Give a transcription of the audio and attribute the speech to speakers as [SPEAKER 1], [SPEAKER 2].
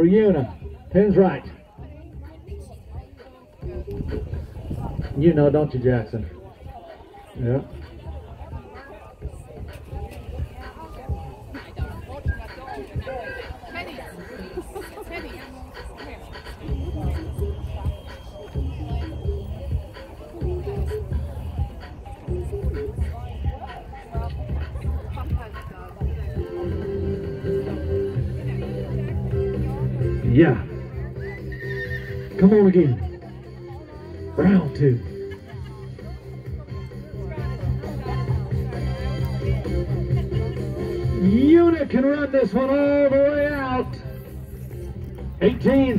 [SPEAKER 1] for Una. Pins right. You know, don't you, Jackson? Yeah. Yeah. Come on again. Round two. Unit can run this one all the way out. 18.